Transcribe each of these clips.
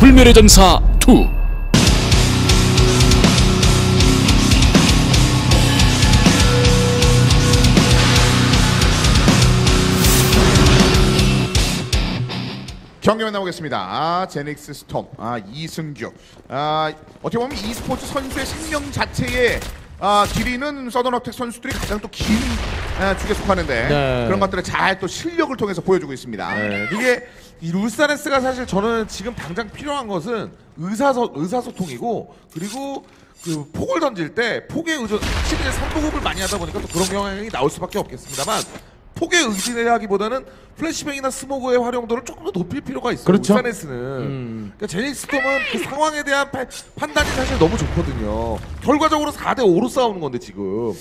불멸의 전사 2 경기 만나보겠습니다. 아, 제닉스 스톰, 아, 이승규. 아, 어떻게 보면 e스포츠 선수의 생명 자체의 아, 길이는 서든어택 선수들이 가장 또긴 아, 축에 속하는데 네. 그런 것들을 잘 또 실력을 통해서 보여주고 있습니다. 네, 이게 이 울산에스가 사실 저는 지금 당장 필요한 것은 의사소 의사소통이고 그리고 그 폭을 던질 때 폭에 의존 확실히 선보급을 많이 하다 보니까 또 그런 경향이 나올 수밖에 없겠습니다만 폭에 의존하기보다는 flashbang이나 스모그의 활용도를 조금 더 높일 필요가 있어요. 그렇죠. 울산에스는 음. 그러니까 제닉스톰은 그 상황에 대한 파- 판단이 사실 너무 좋거든요. 결과적으로 4대 5로 싸우는 건데 지금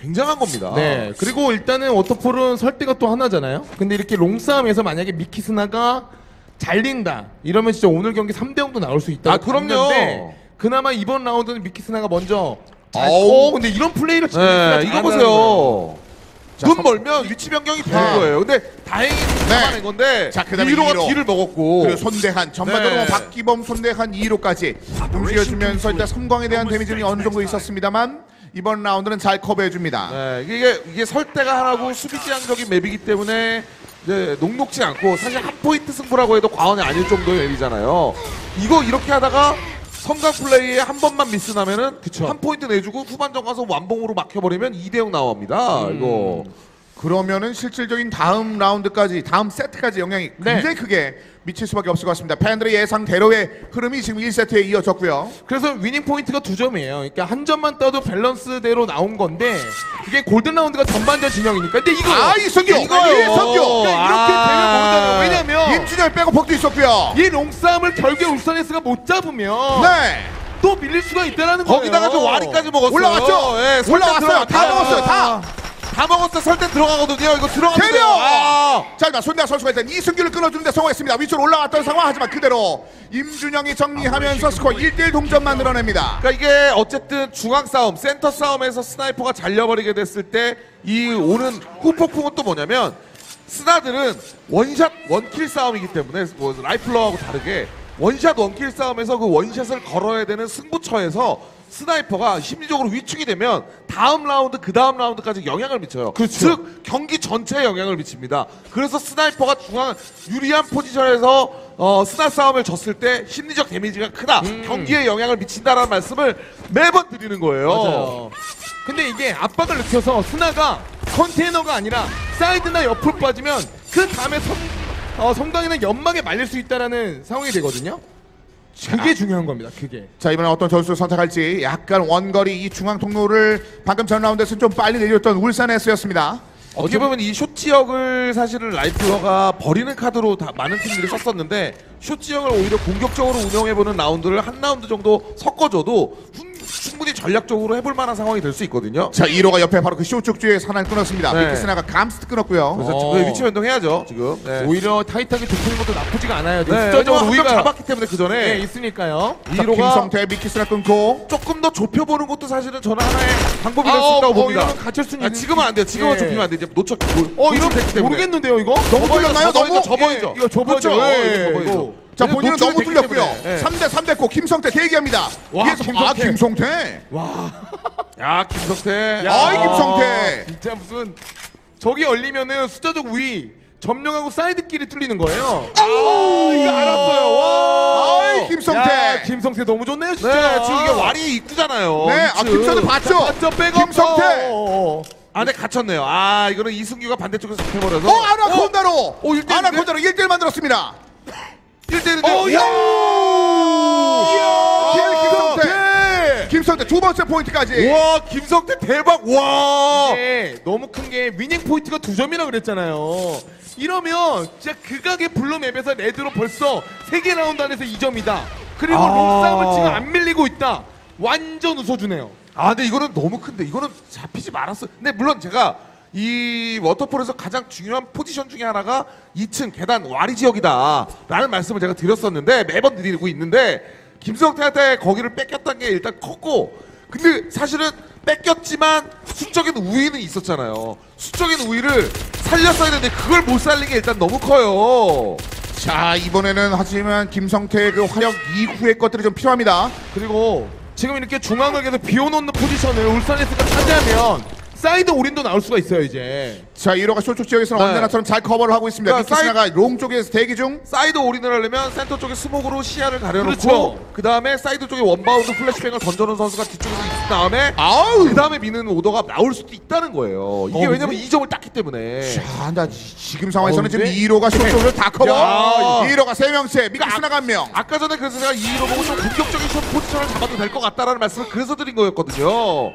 굉장한 겁니다. 네. 그리고 일단은 워터폴은 설대가 또 하나잖아요. 근데 이렇게 long싸움에서 만약에 미키스나가 잘린다. 이러면 진짜 오늘 경기 3대 0도 나올 수 있다. 아, 그럼요. 그나마 이번 라운드는 미키스나가 먼저 잘-. 어, 근데 이런 플레이를 네, 제닉스가 이거. 보세요. 자, 눈 선- 멀면 위치 변경이 되는 네. 거예요. 근데 다행히 잡아낸 건데 자, 그다음에 이로가 이로. 뒤를 먹었고 그리고 손대한 전반적으로 네. 박기범 손대한 2로까지 움직여주면서 일단 섬광에 대한 데미지는 어느 정도 있었습니다만 이번 라운드는 잘 커버해줍니다. 네, 이게 이게 설대가 하나고 수비지향적인 맵이기 때문에 이제 녹록지 않고 사실 한 포인트 승부라고 해도 과언이 아닐 정도의 map이잖아요. 이거 이렇게 하다가 성강 플레이에 한 번만 미스 나면은 그쵸. 한 포인트 내주고 후반전 가서 완봉으로 막혀버리면 2대 0 나옵니다. 음. 이거 그러면은 실질적인 다음 라운드까지 다음 세트까지 영향이 네. 굉장히 크게 미칠 수밖에 없을 것 같습니다. 팬들의 예상대로의 흐름이 지금 1세트에 이어졌고요. 그래서 winning point가 두 점이에요. 그러니까 한 점만 따도 밸런스대로 나온 건데 이게 golden round가 전반전 진영이니까. 근데 이거 아 이승규! 이거요. 이승규! 그러니까 이렇게 아. 되면 모르잖아요. 왜냐면 임준열 빼고 폭도 있었고요. 이 long싸움을 결국에 울산에스가 못 잡으면 네. 또 밀릴 수가 있다라는 거예요. 거기다가 좀 와리까지 먹었어요. 올라왔죠? 예, 올라왔어요. 다 먹었어요. 다. 다 먹었어. 설대 들어가거든요. 이거 들어가면 대려! 아. 자, 일단 손대하 선수가 일단 이승규를 끊어주는데 성공했습니다. 위쪽으로 올라왔던 상황 하지만 그대로 임준영이 정리하면서 스코어 1대1 동점 만들어냅니다. 그러니까 이게 어쨌든 중앙 싸움, 센터 싸움에서 sniper가 잘려버리게 됐을 때 이 오는 후폭풍은 또 뭐냐면 스나들은 one shot one kill 싸움이기 때문에 뭐 rifler하고 다르게 one shot one kill 싸움에서 그 one shot을 걸어야 되는 승부처에서 sniper가 심리적으로 위축이 되면 다음 라운드 그 다음 라운드까지 영향을 미쳐요. 그렇죠. 즉 경기 전체에 영향을 미칩니다. 그래서 sniper가 중앙 유리한 포지션에서 어, 스나 싸움을 졌을 때 심리적 damage가 크다. 경기에 영향을 미친다라는 말씀을 매번 드리는 거예요. 맞아요. 근데 이게 압박을 느껴서 스나가 컨테이너가 아니라 사이드나 옆으로 빠지면 그 다음에 섬, 어, 섬광이나 연막에 말릴 수 있다라는 상황이 되거든요. 그게 중요한 겁니다. 그게. 자, 이번에 어떤 전술을 선택할지 약간 원거리 이 중앙 통로를 방금 전 라운드에서 좀 빨리 내렸던 울산 S였습니다. 어떻게 보면 이 숏 지역을 사실은 라이플러가 버리는 카드로 다 많은 팀들이 썼었는데 숏 지역을 오히려 공격적으로 운영해보는 라운드를 한 라운드 정도 섞어줘도 훈- 충분히 전략적으로 해볼 만한 상황이 될 수 있거든요. 자, 1호가 옆에 바로 그 쇼쪽 뒤에 하나를 끊었습니다. 네. 미키스나가 감스트 끊었고요. 그래서 어. 위치 변동해야죠 지금. 네. 오히려 타이트하게 좁히는 것도 나쁘지가 않아요. 네, 숫자적으로 한명 우위가 잡았기 때문에 그 전에 네, 있으니까요. 자, 이로가 김성태 미키스나 끊고 조금 더 좁혀보는 것도 사실은 저는 하나의 방법이 아, 될수 있다고 어, 봅니다. 이러면 갇힐 수는 아, 있는- 지금은 안 돼요. 지금은 예. 좁히면 안 돼. 이제 놓쳤. 어, 때문에. 모르겠는데요, 이거? 너무 뚫렸나요? 저 너무? 보이죠? 저 보이죠? 이거 저 보이죠? 그렇죠. 예, 이거 보이죠? 자, 그래서 본인은 너무 뚫렸고요. 예. 3대 3대 고 김성태 대기합니다. 와, 위에서 아, 김성태. 김성태. 야 김성태. 야. 아이, 김성태. 진짜 무슨 저기 열리면은 숫자적 우위 점령하고 사이드끼리 뚫리는 거예요. 아, 이거 알았어요. 와. 아이, 김성태. 야, 김성태 너무 좋네요, 진짜. 네, 지금 이게 와리 입구잖아요. 네, 아. 김성태 봤죠? 맞죠, 백업. 김성태. 안에 갇혔네요. 아, 이거는 이승규가 반대쪽에서 잡혀버려서. 어, 아나콘다로. 어, 1대1 인데? 아나콘다로 1대1 만들었습니다. 1대1인데. 어, 야! 이야! 예, 김성태. 김성태 두 번째 포인트까지. 와, 김성태 대박. 와! 이게 너무 큰 게 winning point가 두 점이라 그랬잖아요. 이러면 진짜 극악의 blue map에서 red로 벌써 세 개 라운드 안에서 2점이다. 그리고 아. long싸움을 지금 안 밀리고 있다. 완전 웃어주네요. 아, 근데 이거는 너무 큰데. 이거는 잡히지 말았어. 근데 물론 제가 이 워터폴에서 가장 중요한 포지션 중에 하나가 2층 계단 와리 지역이다. 라는 말씀을 제가 드렸었는데 매번 드리고 있는데 김성태한테 거기를 뺏겼다는 게 일단 컸고 근데 사실은 뺏겼지만 수적인 우위는 있었잖아요. 수적인 우위를 살렸어야 되는데 그걸 못 살린 게 일단 너무 커요. 자 이번에는 하지만 김성태의 그 화력 이후의 것들이 좀 필요합니다. 그리고 지금 이렇게 중앙을 계속 비워놓는 포지션을 울산에스가 차지하면 사이드 올인도 나올 수가 있어요 이제. 자 1호가 short쪽 지역에서는 네. 언제나처럼 잘 커버를 하고 있습니다. 그러니까 미키스나가 long 쪽에서 대기 중. 사이드 올인을 하려면 센터 쪽에 스모그로 시야를 가려놓고 그렇죠. 그 다음에 사이드 쪽에 원바운드 flashbang을 던져놓은 선수가 뒤쪽에서 있은 다음에 아우. 그 다음에 미는 오더가 나올 수도 있다는 거예요. 이게 어, 왜냐면 이 점을 땄기 때문에. 자, 나 지- 지금 상황에서는 어, 지금 근데- 2호가 쇼쪽을 다 커버. 야. 2호가 3명째, 미키스나가 한 명. 아까 전에 그래서 제가 이로 보고 좀 공격적인 숏 포지션을 잡아도 될 것 같다라는 말씀을 그래서 드린 거였거든요.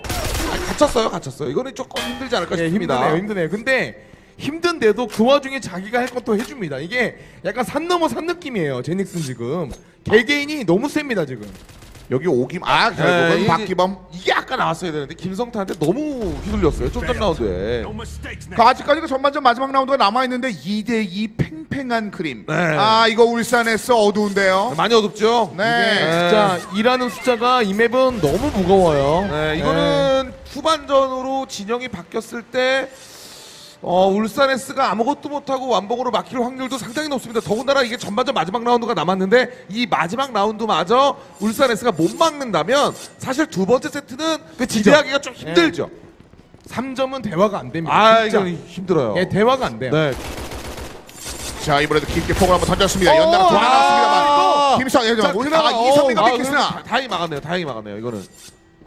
갇혔어요, 갇혔어요. 이거는 조금 힘들지 않을까 예, 싶습니다. 힘드네요, 힘드네요. 근데 힘든데도 그 와중에 자기가 할 것도 해줍니다. 이게 약간 산 넘어 산 느낌이에요. 제닉슨 지금 개개인이 너무 셉니다 지금. 여기 오김, 아, 결국은 네, 이게- 박기범. 이게 아까 나왔어야 되는데 김성태한테 너무 휘둘렸어요. 좀전 라운드에. 그 아직까지 전반전 마지막 라운드가 남아있는데 2대2 팽팽한 그림. 네. 아, 이거 울산에서 어두운데요. 많이 어둡죠? 네. 이게 진짜 일하는 숫자가 이 맵은 너무 무거워요. 네, 이거는 후반전으로 진영이 바뀌었을 때 어, 울산 S가 아무것도 못하고 완봉으로 막힐 확률도 상당히 높습니다. 더군다나 이게 전반전 마지막 라운드가 남았는데 이 마지막 라운드마저 울산 S가 못 막는다면 사실 두 번째 세트는 그치죠. 기대하기가 좀 힘들죠. 3점은 대화가 안 됩니다. 아, 진짜. 이건 힘들어요. 예, 대화가 안 돼요. 네. 자, 이번에도 깊게 폭을 한번 던졌습니다. 어, 연달아 두개 아, 나왔습니다만. 김성, 예, 자, 아, 미키스나. 다, 다행히 막았네요. 다행히 막았네요. 이거는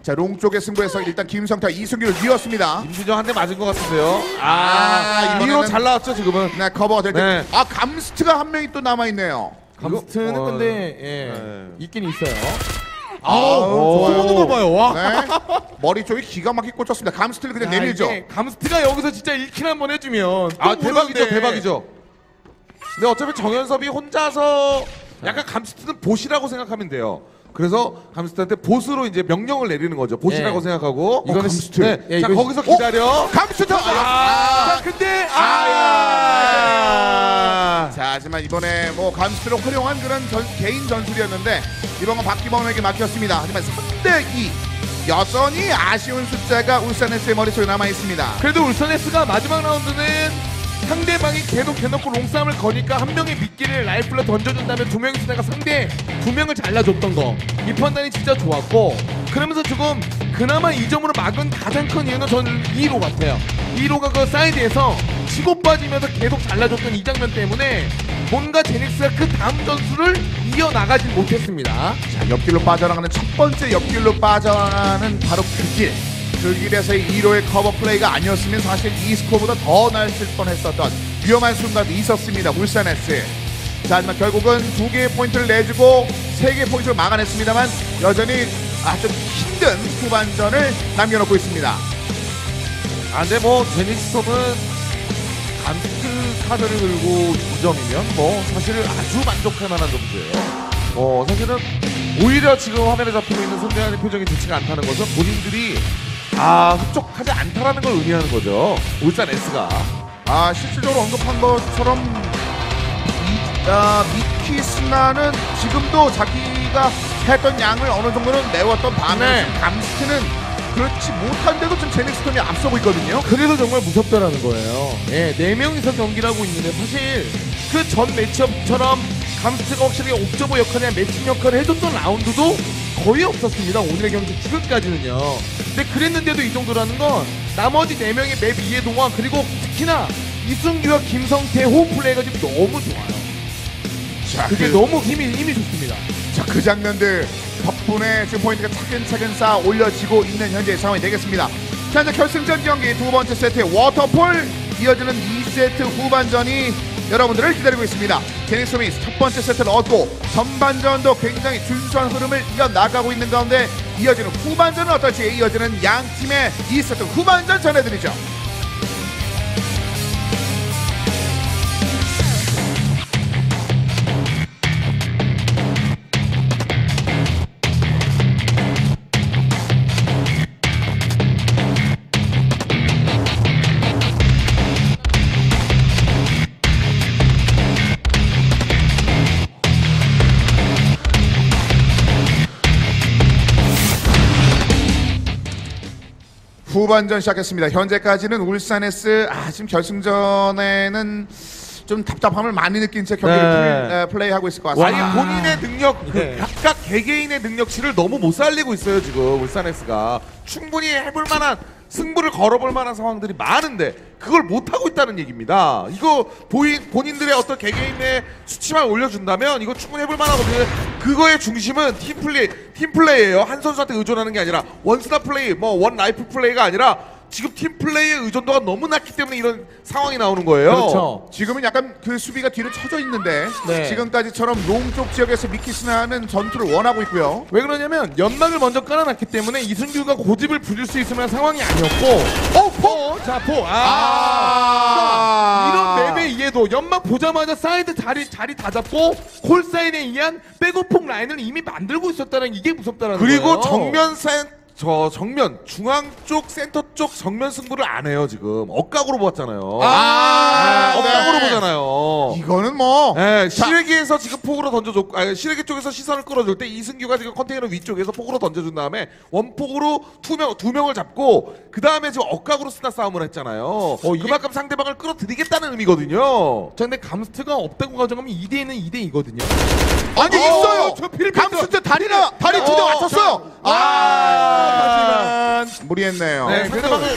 자, long 쪽의 승부에서 일단 김성태가 이승규를 이겼습니다. 임준영 한 대 맞은 것 같은데요. 아, 아, 이번에는- 이로 잘 나왔죠 지금은. 네, 커버가 될 때. 네. 아, 감스트가 한 명이 또 남아있네요. 감스트는 이거- 어, 근데 예, 네. 있긴 있어요. 아우, 좋아요. 쏘는 거 봐요. 와. 네. 머리 쪽이 기가 막히게 꽂혔습니다. 감스트를 그냥 야, 내밀죠. 이게 감스트가 여기서 진짜 1 kill 한번 해주면 아또 대박이죠 모르는데. 대박이죠 근데 어차피 정현섭이 혼자서 약간 감스트는 보시라고 생각하면 돼요 그래서 감스트한테 보스로 이제 명령을 내리는 거죠 보시라고 예. 생각하고 이거는 감스트. 네. 예, 자 이거- 거기서 기다려 감스트! 아, 자 근데 아, 아, 자, 하지만 이번에 뭐 감스트로 활용한 그런 전- 개인 전술이었는데 이번 건 박기범에게 막혔습니다. 하지만 3대2 여전히 아쉬운 숫자가 울산 S의 머릿속에 남아 있습니다. 그래도 울산 S가 마지막 라운드는 상대방이 계속 대놓고 long싸움을 거니까 한 명의 미끼를 라이플로 던져준 다음에 두 명이 쓰다가 상대 두 명을 잘라줬던 거. 이 판단이 진짜 좋았고 그러면서 지금 그나마 이 점으로 막은 가장 큰 이유는 저는 2로 같아요. 2로가 그 사이드에서 치고 빠지면서 계속 잘라줬던 이 장면 때문에 뭔가 제닉스가 그 다음 전술을 이어나가지 못했습니다. 자, 옆길로 빠져나가는 첫 번째 옆길로 빠져나가는 바로 그 길. 그 길에서의 2로의 커버 플레이가 아니었으면 사실 이 스코어보다 더 날 뻔했었던 위험한 순간도 있었습니다. 울산 S. 자, 하지만 결국은 두 개의 포인트를 내주고 세 개의 포인트를 막아냈습니다만 여전히 아주 힘든 후반전을 남겨놓고 있습니다. 아 근데 뭐 제닉스톰은 감스트 카드를 들고 2점이면 뭐 사실 아주 만족할 만한 점수예요 어 사실은 오히려 지금 화면에 잡히고 있는 손대한의 표정이 좋지가 않다는 것은 본인들이 아 흡족하지 않다라는 걸 의미하는 거죠 울산 S가 아 실질적으로 언급한 것처럼 이, 아, 미키 스나는 지금도 자기가 했던 양을 어느 정도는 내웠던 반면에 네. 감스트는 그렇지 못한데도 지금 제닉스톤이 앞서고 있거든요. 그래서 정말 무섭다라는 거예요. 예, 네 명이서 경기를 하고 있는데 사실 그 전 매치업처럼 감스트가 확실히 옵저버 역할이나 매칭 역할을 해줬던 라운드도 거의 없었습니다. 오늘의 경기 지금까지는요. 근데 그랬는데도 이 정도라는 건 나머지 네 명의 맵 이해도와 그리고 특히나 이승규와 김성태 호흡 플레이가 지금 너무 좋아요. 자, 그게 그, 너무 힘이 힘이 좋습니다. 자, 그 장면들 덕분에 지금 포인트가 차근차근 쌓아 올려지고 있는 현재 상황이 되겠습니다. 자, 이제 결승전 경기 두 번째 세트의 워터폴 이어지는 2세트 후반전이 여러분들을 기다리고 있습니다. 제닉스 미스 첫 번째 세트를 얻고 전반전도 굉장히 준수한 흐름을 이어나가고 있는 가운데 이어지는 후반전은 어떨지 이어지는 양 팀의 2세트 후반전 전해드리죠. 후반전 시작했습니다. 현재까지는 울산 S 아 지금 결승전에는 좀 답답함을 많이 느낀 채 경기를 네. 플- 에, 플레이하고 있을 것 같습니다. 아예 본인의 능력, 그 네. 각각 개개인의 능력치를 너무 못 살리고 있어요 지금 울산 S가 충분히 해볼 만한 승부를 걸어볼 만한 상황들이 많은데 그걸 못 하고 있다는 얘기입니다. 이거 보인 본인들의 어떤 개개인의 수치만 올려준다면 이거 충분히 해볼 만하거든요. 그거의 중심은 팀 플레이, 팀 플레이예요. 한 선수한테 의존하는 게 아니라 원스타 플레이, 뭐 원 라이프 플레이가 아니라 지금 팀 플레이의 의존도가 너무 낮기 때문에 이런 상황이 나오는 거예요. 그렇죠. 지금은 약간 그 수비가 뒤로 쳐져 있는데 네. 지금까지처럼 long 쪽 지역에서 미키스나는 전투를 원하고 있고요. 왜 그러냐면 연막을 먼저 깔아놨기 때문에 이승규가 고집을 부릴 수 있을 만한 상황이 아니었고 어, 포! 자, 포. 아! 이런 맵의 이해도 연막 보자마자 사이드 자리 자리 다 잡고 콜 사인에 의한 백오폭 라인을 이미 만들고 있었다는 이게 무섭다는 거예요. 그리고 정면 센, 저 정면 중앙 쪽 센터 쪽 정면 승부를 안 해요 지금 억각으로 보았잖아요. 아, 네, 억각으로 네. 보잖아요. 이거는 뭐 네, 자, 시래기에서 지금 폭으로 던져줬고, 아, 시래기 쪽에서 시선을 끌어줄 때 이승규가 지금 컨테이너 위쪽에서 폭으로 던져준 다음에 원폭으로 두 명, 두 명을 잡고 그 다음에 지금 억각으로 쓰나 싸움을 했잖아요. 이게- 그만큼 상대방을 끌어들이겠다는 의미거든요. 자, 근데 감스트가 없다고 가정하면 2대2는 2대 2거든요. 아니 어, 있어요. 저 필- 감스트 다리나 다리 두대 어, 맞췄어요. 아, 하지만 무리했네요. 네, 상대방을,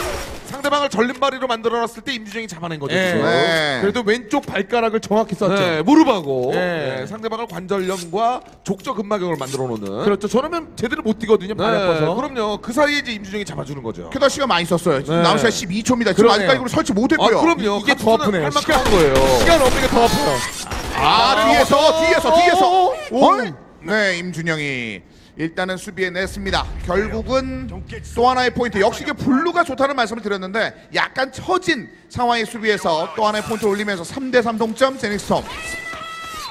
상대방을 전림발이로 만들어놨을 때 임주정이 잡아낸 거죠. 예. 지금. 네. 그래도 왼쪽 발가락을 정확히 썼죠. 네, 무릎하고 네. 네, 상대방을 관절염과 족저 근막염을 만들어 놓는. 그렇죠. 저러면 제대로 못 뛰거든요. 발이 아파서. 그럼요. 그 사이에 이제 임주정이 잡아주는 거죠. 큐다 씨가 많이 썼어요. 지금 네. 남은 시간 12초입니다. 지금 그러네요. 아직까지 이걸 설치 아, 못했고요. 그럼요. 이게 더 아프네요. 할 만큼 시간- 한 거예요. 시간 없는 게더 아파요. 아, 뒤에서 어, 뒤에서 어, 뒤에서. 어, 어. 어? 네, 임준영이 일단은 수비에 냈습니다. 결국은 또 하나의 포인트. 역시 이게 블루가 좋다는 말씀을 드렸는데 약간 처진 상황의 수비에서 또 하나의 포인트를 올리면서 3대 3 동점 제닉스톰.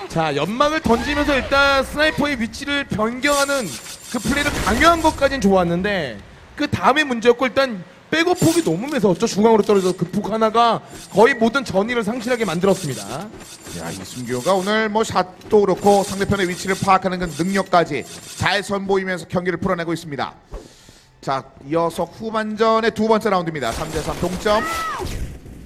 자, 연막을 던지면서 일단 스나이퍼의 위치를 변경하는 그 플레이를 강요한 것까진 좋았는데 그 다음에 문제였고 일단 백업 폭이 너무 매서웠죠. 중앙으로 떨어져서 그 폭 하나가 거의 모든 전의를 상실하게 만들었습니다. 야, 이승규가 오늘 뭐 샷도 그렇고 상대편의 위치를 파악하는 그 능력까지 잘 선보이면서 경기를 풀어내고 있습니다. 자, 이어서 후반전의 두 번째 라운드입니다. 3대 3 동점.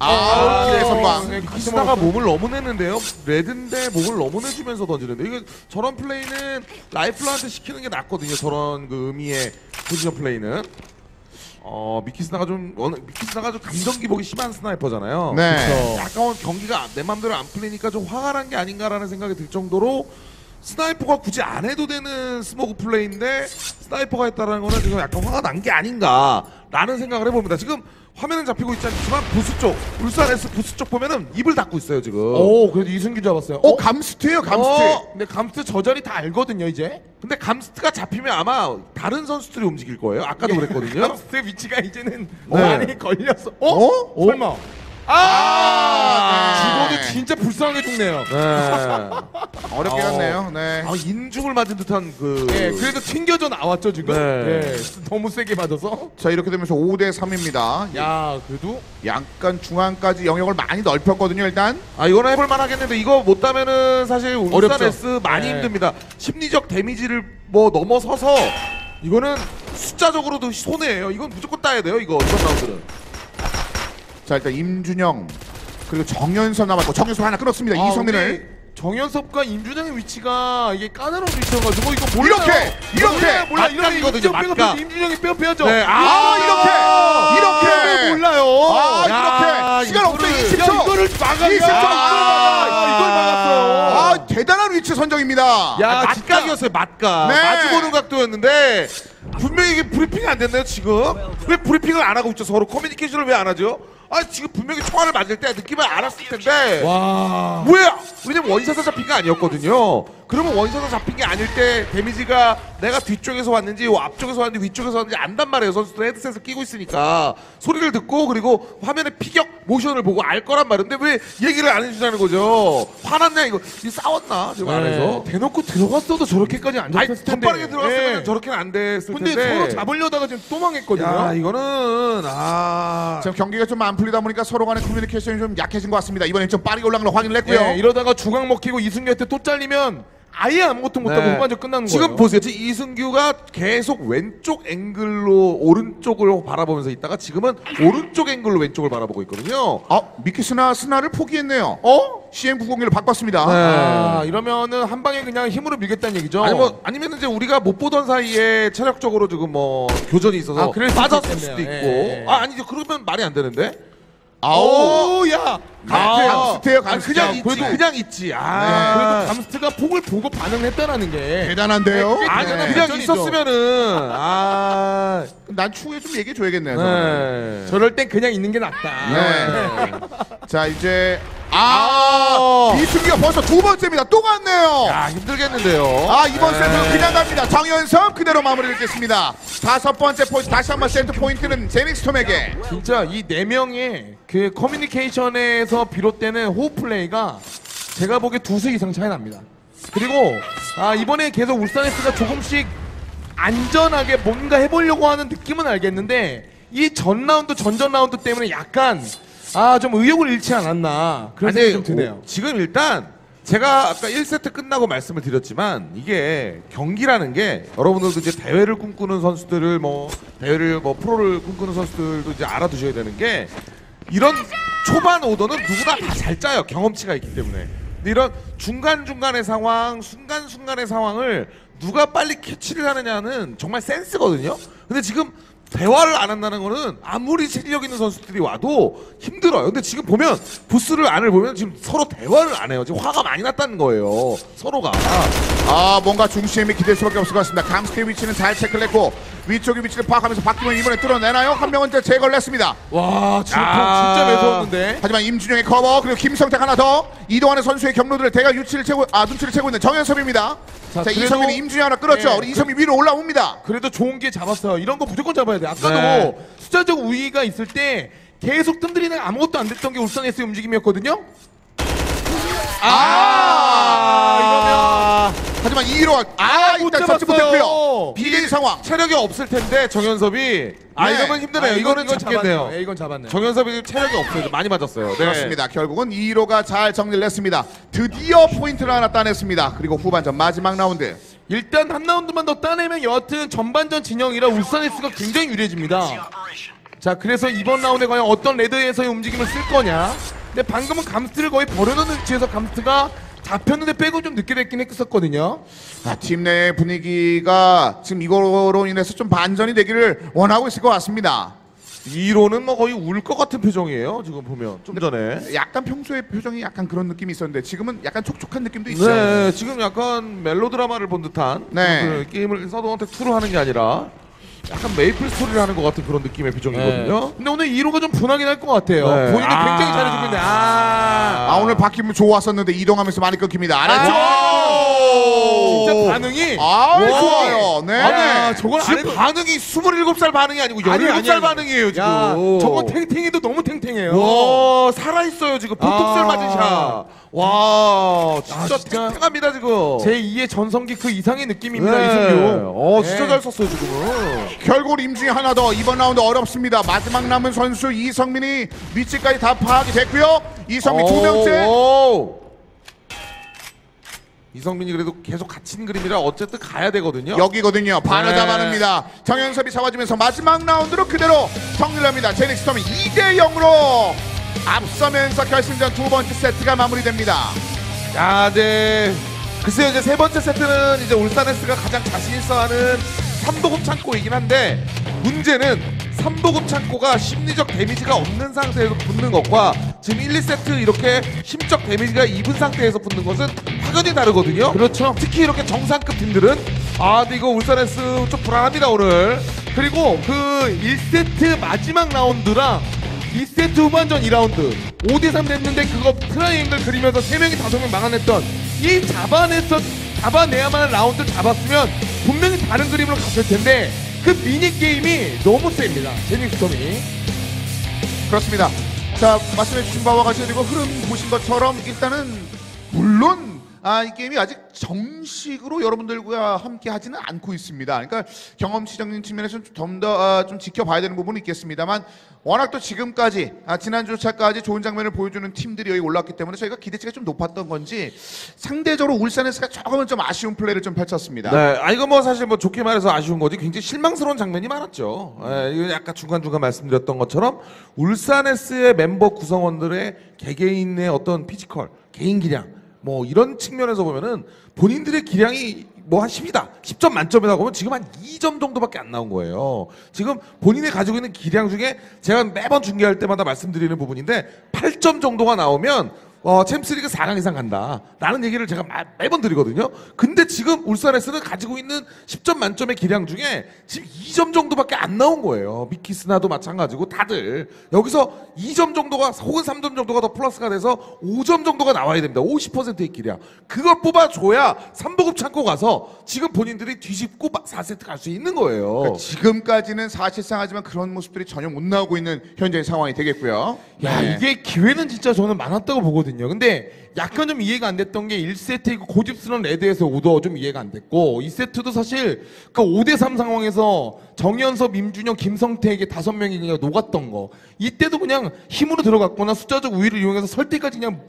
아, 네, 선방. 네, 키스나가 몸을 너무 내는데요. 레드인데 몸을 너무 내주면서 던지는데 이게 저런 플레이는 라이플러한테 시키는 게 낫거든요. 저런 그 의미의 포지션 플레이는. 어 미키 스나가 좀 어느 미키 스나가 좀 감정 기복이 심한 스나이퍼잖아요. 네. 그렇죠. 약간 경기가 내 맘대로 안 풀리니까 좀 화가 난 게 아닌가라는 생각이 들 정도로 스나이퍼가 굳이 안 해도 되는 smoke 플레이인데 스나이퍼가 했다는 거는 지금 약간 화가 난 게 아닌가라는 생각을 해봅니다. 지금 화면은 잡히고 있지 않지만 부스 쪽 울산 S 부스 쪽 보면은 입을 닫고 있어요 지금. 오, 그래도 이승규 잡았어요. 어, 감스트예요, 감스트. 어, 근데 감스트 저 자리 다 알거든요, 이제. 근데 감스트가 잡히면 아마 다른 선수들이 움직일 거예요. 아까도 그랬거든요. 감스트 위치가 이제는 네. 많이 걸렸어. 어? 어? 설마. 아! 아, 네. 죽어도 진짜 불쌍하게 죽네요. 네. 어렵게 어. 갔네요. 네. 아, 인중을 맞은 듯한 그. 예, 그래도 튕겨져 나왔죠 지금. 네. 예, 너무 세게 맞아서. 자, 이렇게 되면서 5대 3입니다. 야, 그래도 약간 중앙까지 영역을 많이 넓혔거든요, 일단. 아 이거는 해볼 만하겠는데 이거 못 따면은 사실 울산 어렵죠. S 많이 네. 힘듭니다. 심리적 데미지를 뭐 넘어서서 이거는 숫자적으로도 손해예요. 이건 무조건 따야 돼요. 이거 이번 라운드는. 자, 일단 임준영 그리고 정현선 남았고 정현선 하나 끊었습니다. 아, 이성민을 정현섭과 임준영의 위치가 이게 까다로운 위치여가지고 이거 몰라요. 이렇게, 이렇게! 몰라요, 몰라. 이러면 맞각이거든요, 임준영 빼고 맞각. 임준영이 빼고 빼야죠. 네, 아, 이렇게! 이렇게! 몰라요. 아, 야, 이렇게 시간 없어 이거를- 20초. 야, 이거를 막아. 20초. 대단한 위치 선정입니다. 야, 아. 맞각이었어요. 맞각. 네. 마주보는 각도였는데 분명히 이게 브리핑이 안 됐나요 지금? 왜 브리핑을 안 하고 있죠? 서로 커뮤니케이션을 왜 안 하죠? 아 지금 분명히 총알을 맞을 때 느낌을 알았을 텐데 와. 뭐야? 왜냐면 원샷에 잡힌 게 아니었거든요. 그러면 원샷에 잡힌 게 아닐 때 데미지가 내가 뒤쪽에서 왔는지 앞쪽에서 왔는지 위쪽에서 왔는지 안단 말이에요. 선수들 헤드셋을 끼고 있으니까 소리를 듣고 그리고 화면의 피격 모션을 보고 알 거란 말인데 왜 얘기를 안 해주자는 거죠? 화났냐 이거 이 싸웠나 지금 안에서? 네. 대놓고 들어갔어도 저렇게까지 안 잡혔을 더 텐데. 빠르게 들어갔으면 예. 저렇게는 안 됐을 근데 텐데. 서로 잡으려다가 지금 또 망했거든요. 야 이거는 아 지금 경기가 좀 안 풀리다 보니까 서로 간의 커뮤니케이션이 좀 약해진 것 같습니다. 이번엔 좀 빠르게 올라가는 걸 확인을 했고요. 예, 이러다가 중앙 먹히고 이승규한테 또 잘리면 아예 아무것도 못하고 네. 후반전 끝나는 지금 거예요. 보세요. 지금 이승규가 계속 왼쪽 앵글로 오른쪽을 바라보면서 있다가 지금은 오른쪽 앵글로 왼쪽을 바라보고 있거든요. 아 미키스나 스나를 포기했네요. 어? CM901을 바꿨습니다. 네. 아, 이러면은 한 방에 그냥 힘으로 밀겠다는 얘기죠. 아니 뭐 아니면 이제 우리가 못 보던 사이에 체력적으로 지금 뭐 교전이 있어서 아, 수도 빠졌을 수도 있고 있겠네요. 예, 예. 아 아니죠 그러면 말이 안 되는데 아우 오, 야. 감스트, 아, 감스트예요, 아, 감스트. 그냥 야, 있지 그래도 그냥 있지 그래도 아 감스트가 폭을 보고 반응했다라는 게 대단한데요. 아니 네. 그냥 발전이죠. 있었으면은 아 난 추후에 좀 얘기해 줘야겠네요. 네. 저럴 땐 그냥 있는 게 낫다. 네. 자 이제 아 이승기가 벌써 두 번째입니다. 또 갔네요. 야 힘들겠는데요 아 이번 네. 세트 그냥 갑니다. 정현섭 그대로 마무리 짓겠습니다. 다섯 번째 포인트 다시 한번 센터 포인트는 제닉스톰에게. 진짜 이 네 명의 그 커뮤니케이션에서 비롯되는 호흡 플레이가 제가 보기에 두 수 이상 차이 납니다. 그리고 아 이번에 계속 울산 S가 조금씩 안전하게 뭔가 해보려고 하는 느낌은 알겠는데 이 전 라운드 전전 라운드 때문에 약간 아 좀 의욕을 잃지 않았나 그런 생각이 좀 드네요. 지금 일단 제가 아까 1세트 끝나고 말씀을 드렸지만 이게 경기라는 게 여러분들도 이제 대회를 꿈꾸는 선수들을 뭐 대회를 뭐 프로를 꿈꾸는 선수들도 이제 알아두셔야 되는 게 이런 초반 오더는 누구나 다 잘 짜요. 경험치가 있기 때문에. 근데 이런 중간중간의 상황 순간순간의 상황을 누가 빨리 캐치를 하느냐는 정말 센스거든요. 근데 지금 대화를 안 한다는 거는 아무리 실력 있는 선수들이 와도 힘들어요. 근데 지금 보면 부스를 안을 보면 지금 서로 대화를 안 해요. 지금 화가 많이 났다는 거예요. 서로가. 아 뭔가 중심이 기댈 수밖에 없을 것 같습니다. 감스트의 위치는 잘 체크를 했고 위쪽의 위치를 파악하면서 박기문 이번에 뚫어내나요? 한 명은 이제 제거를 했습니다. 와 지금 아. 진짜 매서웠는데 하지만 임준영의 커버 그리고 김성택 하나 더 이동하는 선수의 경로들을 대가 유치를 채고 아 눈치를 채고 있는 정현섭입니다. 자, 자, 그래도- 이성민이 임준영 하나 끌었죠. 네. 우리 이성민 위로 올라옵니다. 그래도 좋은 게 잡았어요. 이런 거 무조건 잡아야 돼. 아까도 네. 숫자적 우위가 있을 때 계속 뜸들이는 아무것도 안 됐던 게 울산 S의 움직임이었거든요. 아, 하지만 2위로 아, 못 일단 잡지. 못했고요. 비례 상황. 체력이 없을 텐데 정현섭이 아 네. 이러면 힘드네요. 아, 이거는 이건 잡겠네요. 예, 이건 잡았네요. 정현섭이 지금 체력이 없어요. 많이 맞았어요. 네. 그렇습니다. 결국은 2위로가 잘 정리를 했습니다. 드디어 포인트를 하나 따냈습니다. 그리고 후반전 마지막 라운드. 일단 한 라운드만 더 따내면 여하튼 전반전 진영이라 울산 S가 굉장히 유리해집니다. 자, 그래서 이번 라운드에 과연 어떤 레드에서의 움직임을 쓸 거냐. 근데 방금은 감스트를 거의 버려놓는 위치에서 감스트가 잡혔는데 백을 좀 늦게 됐긴 했었거든요. 아, 팀내 분위기가 지금 이거로 인해서 좀 반전이 되기를 원하고 있을 것 같습니다. 2로는 뭐 거의 울 것 같은 표정이에요. 지금 보면 좀 전에. 약간 평소에 표정이 약간 그런 느낌이 있었는데 지금은 약간 촉촉한 느낌도 있죠. 네, 지금 약간 멜로드라마를 본 듯한 네. 그 게임을 서든어택 2로 하는 게 아니라 약간 메이플 스토리를 하는 것 같은 그런 느낌의 표정이거든요. 근데 오늘 2호가 좀 분하긴 할 것 같아요. 네. 본인은 아. 굉장히 잘해주고 있는데, 아. 아 오늘 바퀴문 좋았었는데 이동하면서 많이 끊깁니다. 아래쪽. 진짜 반응이. 아 와. 좋아요. 네. 아, 저건 안 지금 해도. 반응이 27살 반응이 아니고 17살 아니, 아니. 반응이에요, 지금. 야, 저거 탱탱이도 너무 탱탱해요. 와, 살아있어요, 지금. 보톡셀 아. 맞은 샷. 와, 진짜, 아, 진짜. 탱탱합니다, 지금. 제 2의 전성기 그 이상의 느낌입니다, 네. 이승규. 어, 진짜 네. 잘 썼어요, 지금은. 결국 임중이 하나 더 이번 라운드 어렵습니다. 마지막 남은 선수 이성민이 위치까지 다 파악이 됐고요. 이성민 두 명째. 오. 이성민이 그래도 계속 갇힌 그림이라 어쨌든 가야 되거든요. 여기거든요. 바르다 네. 바릅니다. 정현섭이 잡아주면서 마지막 라운드로 그대로 정리를 합니다. 제닉스톰이 2대 0으로 앞서면서 결승전 두 번째 세트가 마무리됩니다. 야, 네. 글쎄요, 이제 세 번째 세트는 이제 울산에스가 가장 자신 있어 하는 삼도금 창고이긴 한데, 문제는 삼보급 창고가 심리적 데미지가 없는 상태에서 붙는 것과 지금 1, 2세트 이렇게 심적 데미지가 입은 상태에서 붙는 것은 확연히 다르거든요. 그렇죠. 특히 이렇게 정상급 팀들은 아, 근데 이거 울산 S 좀 불안합니다, 오늘. 그리고 그 1세트 마지막 라운드랑 2세트 후반전 2라운드 5대3 됐는데 그거 트라이앵글 그리면서 3명이 5명 막아냈던 이 잡아냈어 잡아내야만 한 라운드 잡았으면 분명히 다른 그림으로 갔을 텐데 그 미니게임이 너무 셉니다 제닉스톰이 그렇습니다. 자 말씀해주신 바와 같이 그리고 흐름 보신 것처럼 일단은 물론 아, 이 게임이 아직 정식으로 여러분들과 함께 하지는 않고 있습니다. 그러니까 경험치적인 측면에서 좀더 아, 좀 지켜봐야 되는 부분은 있겠습니다만 워낙 또 지금까지 아, 지난주차까지 좋은 장면을 보여주는 팀들이 여기 올랐기 때문에 저희가 기대치가 좀 높았던 건지 상대적으로 울산 S가 조금은 좀 아쉬운 플레이를 좀 펼쳤습니다. 네, 아 이거 뭐 사실 뭐 좋게 말해서 아쉬운 거지 굉장히 실망스러운 장면이 많았죠. 예, 이거 약간 중간 중간 말씀드렸던 것처럼 울산 S의 멤버 구성원들의 개개인의 어떤 피지컬, 개인 기량 뭐 이런 측면에서 보면은 본인들의 기량이 뭐 한 10이다. 10점 만점이다 보면 지금 한 2점 정도밖에 안 나온 거예요. 지금 본인이 가지고 있는 기량 중에 제가 매번 중계할 때마다 말씀드리는 부분인데 8점 정도가 나오면 어, 챔스리그 4강 이상 간다. 라는 얘기를 제가 마- 매번 드리거든요. 근데 지금 울산에서는 가지고 있는 10점 만점의 기량 중에 지금 2점 정도밖에 안 나온 거예요. 미키스나도 마찬가지고 다들. 여기서 2점 정도가 혹은 3점 정도가 더 플러스가 돼서 5점 정도가 나와야 됩니다. 50%의 기량. 그걸 뽑아줘야 3보급 창고 가서 지금 본인들이 뒤집고 4세트 갈 수 있는 거예요. 그러니까 지금까지는 사실상 하지만 그런 모습들이 전혀 못 나오고 있는 현재의 상황이 되겠고요. 야 네. 이게 기회는 진짜 저는 많았다고 보거든요. 근데 약간 좀 이해가 안 됐던 게 1세트 이거 고집스러운 레드에서 오더 좀 이해가 안 됐고 2세트도 사실 그 5대3 상황에서 정현섭, 임준영, 김성태에게 다섯 명이 그냥 녹았던 거 이때도 그냥 힘으로 들어갔거나 숫자적 우위를 이용해서 설 때까지 그냥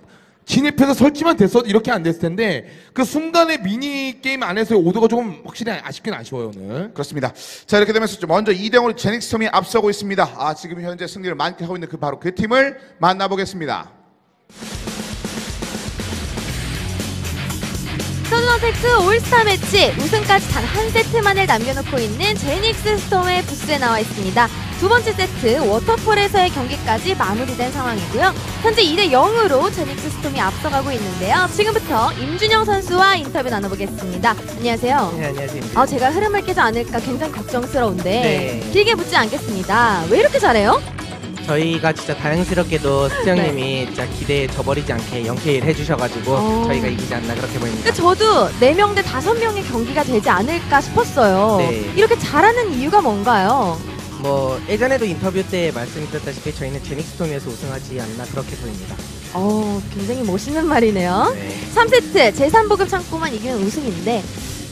진입해서 설치만 됐어 이렇게 안 됐을 텐데 그 순간의 미니 게임 안에서의 오더가 조금 확실히 아쉽긴 아쉬워요 오늘. 그렇습니다. 자 이렇게 되면서 좀 먼저 2대 0으로 제닉스 스톰이 앞서고 있습니다. 아 지금 현재 승리를 만끽하고 있는 그 바로 그 팀을 만나보겠습니다. 서든어택스 올스타 매치 우승까지 단 한 세트만을 남겨놓고 있는 제닉스 스톰의 부스에 나와 있습니다. 두 번째 세트 워터폴에서의 경기까지 마무리된 상황이고요. 현재 2대 0으로 제닉스 스톰이 앞서가고 있는데요. 지금부터 임준영 선수와 인터뷰 나눠보겠습니다. 안녕하세요. 네, 안녕하세요. 아, 제가 흐름을 깨지 않을까 굉장히 걱정스러운데 네. 길게 묻지 않겠습니다. 왜 이렇게 잘해요? 저희가 진짜 다행스럽게도 수영님이 진짜 기대에 저버리지 않게 0K1 해주셔가지고 어. 저희가 이기지 않나 그렇게 보입니다. 그러니까 저도 4명 대 5명의 경기가 되지 않을까 싶었어요. 네. 이렇게 잘하는 이유가 뭔가요? 뭐 예전에도 인터뷰 때 말씀드렸다시피 저희는 제닉스톰에서 우승하지 않나 그렇게 보입니다. 어, 굉장히 멋있는 말이네요. 네. 3세트 제3보급 창고만 이기면 우승인데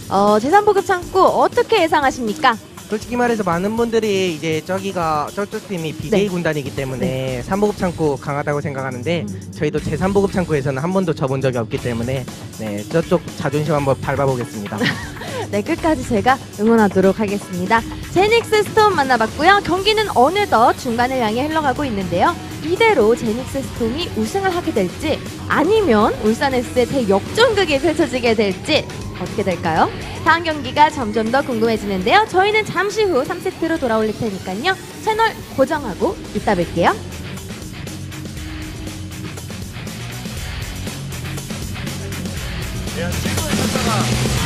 어, 제3보급 창고 어떻게 예상하십니까? 솔직히 말해서 많은 분들이 이제 저기가 저쪽 팀이 BJ 네. 군단이기 때문에 3보급 창고 강하다고 생각하는데 음. 저희도 제 3보급 창고에서는 한 번도 져본 적이 없기 때문에 네 저쪽 자존심 한번 밟아보겠습니다. 네, 끝까지 제가 응원하도록 하겠습니다. 제닉스 스톰 만나봤고요. 경기는 어느덧 중간을 향해 흘러가고 있는데요. 이대로 제닉스 스톰이 우승을 하게 될지 아니면 울산에스의 대역전극이 펼쳐지게 될지 어떻게 될까요? 다음 경기가 점점 더 궁금해지는데요. 저희는 잠시 후 3세트로 돌아올릴 테니까요. 채널 고정하고 이따 뵐게요. 야, 최고의 타자가